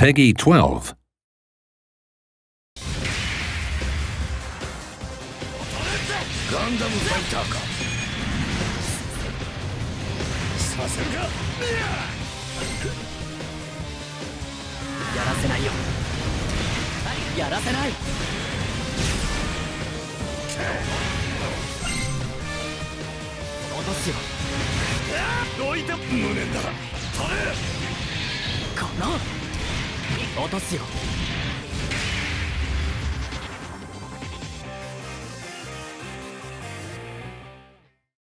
Peggy 12. ガンダムファイターかさせるかやらせないよやらせない落とすよどいて無念だ取れこの落とすよ